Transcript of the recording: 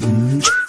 Hum.